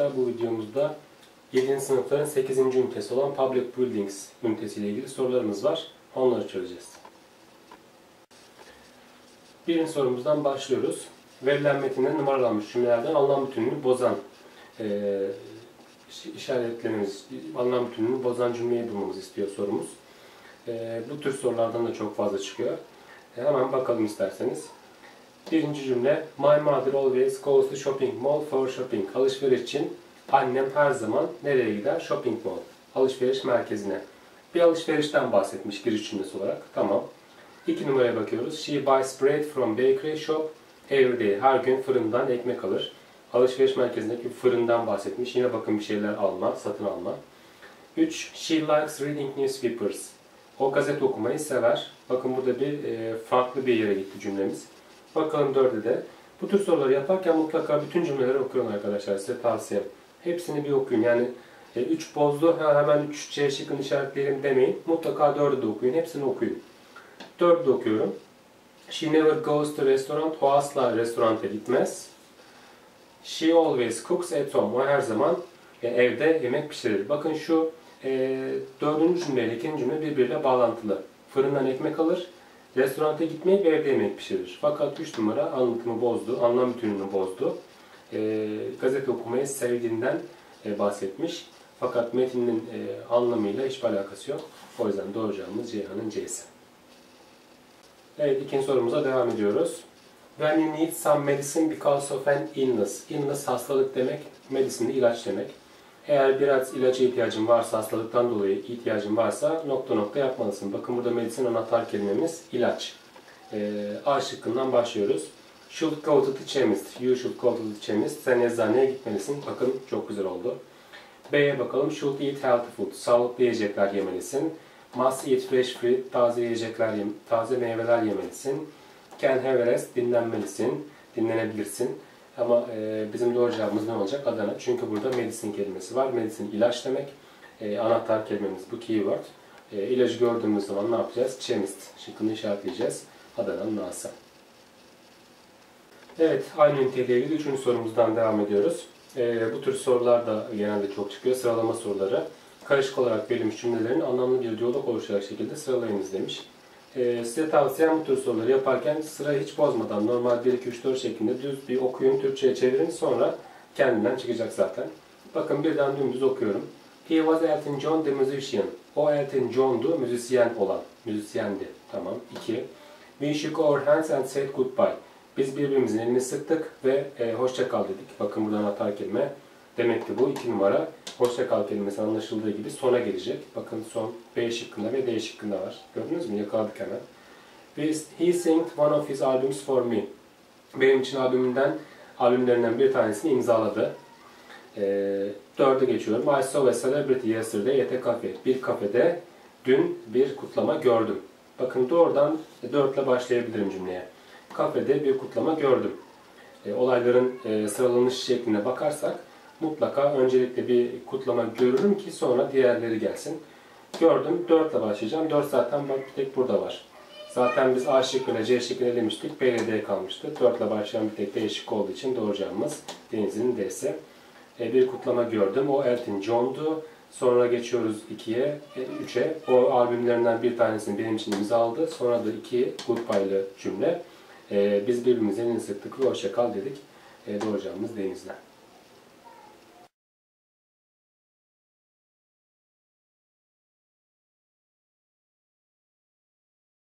arkadaşlar. Bu videomuzda 7. sınıfların 8. ünitesi olan Public Buildings ünitesiyle ilgili sorularımız var. Onları çözeceğiz. Birinci sorumuzdan başlıyoruz. Verilen metinde numaralanmış cümlelerden anlam bütünlüğünü bozan e, işaretlememiz, anlam bütünlüğünü bozan cümleyi bulmamızı istiyor sorumuz. E, bu tür sorulardan da çok fazla çıkıyor. E, hemen bakalım isterseniz. Birinci cümle My mother always goes to shopping mall for shopping. Alışveriş için annem her zaman nereye gider? Shopping mall. Alışveriş merkezine. Bir alışverişten bahsetmiş giriş cümlesi olarak. Tamam. İki numaraya bakıyoruz. She buys bread from bakery shop every day. Her gün fırından ekmek alır. Alışveriş merkezindeki fırından bahsetmiş. Yine bakın bir şeyler alma, satın alma. 3. She likes reading newspapers. O gazete okumayı sever. Bakın burada bir e, farklı bir yere gitti cümlemiz. Bakalım dörde de. Bu tür soruları yaparken mutlaka bütün cümleleri okuyun arkadaşlar. Size tavsiyem. Hepsini bir okuyun. Yani 3 e, bozdu hemen 3 C şıkkını işaretleyelim demeyin. Mutlaka 4'ü de okuyun. Hepsini okuyun. 4'ü de okuyorum. She never goes to restaurant. O asla restoranta gitmez. She always cooks at home. O her zaman e, evde yemek pişirir. Bakın şu e, dördüncü cümleyle ikinci cümle birbiriyle bağlantılı. Fırından ekmek alır. Restoranta gitmeyip evde yemek pişirir. Fakat 3 numara anlatımı bozdu, anlam bütününü bozdu. E, gazete okumayı sevdiğinden e, bahsetmiş. Fakat metinin e, anlamıyla hiçbir alakası yok. O yüzden doğru cevabımız Ceyhan'ın C'si. Evet ikinci sorumuza devam ediyoruz. When you need some medicine because of an illness. Illness hastalık demek, medicine de ilaç demek. Eğer biraz ilaca ihtiyacın varsa, hastalıktan dolayı ihtiyacın varsa nokta nokta yapmalısın. Bakın burada medicine anahtar kelimemiz ilaç. Ee, A şıkkından başlıyoruz. Should go to the chemist. You should go to the chemist. Sen eczaneye gitmelisin. Bakın çok güzel oldu. B'ye bakalım. Should eat healthy food. Sağlıklı yiyecekler yemelisin. Must eat fresh fruit. Taze yiyecekler, taze meyveler yemelisin. Can have a rest. Dinlenmelisin. Dinlenebilirsin. Ama e, bizim doğru cevabımız ne olacak? Adana. Çünkü burada medicine kelimesi var. Medicine ilaç demek. E, anahtar kelimemiz bu keyword. E, ilacı gördüğümüz zaman ne yapacağız? Chemist şıkkını işaretleyeceğiz. Adana'nın A'sı. Evet, aynı üniteyle ilgili üçüncü sorumuzdan devam ediyoruz. E, bu tür sorular da genelde çok çıkıyor. Sıralama soruları. Karışık olarak verilmiş cümlelerin anlamlı bir diyalog oluşacak şekilde sıralayınız demiş. E, size tavsiyem bu tür soruları yaparken sırayı hiç bozmadan normal 1, 2, 3, 4 şeklinde düz bir okuyun, Türkçe'ye çevirin sonra kendinden çıkacak zaten. Bakın birden dümdüz okuyorum. He was Elton John the musician. O Elton John'du, müzisyen olan. Müzisyendi. Tamam. 2. We shook our hands and said goodbye. Biz birbirimizin elini sıktık ve e, hoşça kal dedik. Bakın buradan hata kelime. Demek ki bu iki numara hoşça kal kelimesi anlaşıldığı gibi sona gelecek. Bakın son B şıkkında ve D şıkkında var. Gördünüz mü? Yakaladık hemen. He sang one of his albums for me. Benim için albümünden, albümlerinden bir tanesini imzaladı. E, dörde geçiyorum. I saw a celebrity yesterday at a cafe. Bir kafede dün bir kutlama gördüm. Bakın doğrudan dörtle başlayabilirim cümleye. Kafede bir kutlama gördüm. E, olayların e, sıralanış şekline bakarsak mutlaka öncelikle bir kutlama görürüm ki sonra diğerleri gelsin. Gördüm. 4 ile başlayacağım. 4 zaten bak bir tek burada var. Zaten biz A şıkkıyla C şıkkıyla elemiştik. B ile D kalmıştı. 4 ile başlayan bir tek D şıkkı olduğu için doğru cevabımız Deniz'in D'si. E, bir kutlama gördüm. O Elton John'du. Sonra geçiyoruz 2'ye, 3'e. O albümlerinden bir tanesini benim için imzaladı. Sonra da 2 goodbye'lı cümle. E, biz birbirimizin elini sıktık ve hoşça kal dedik. E, doğru cevabımız Deniz'den.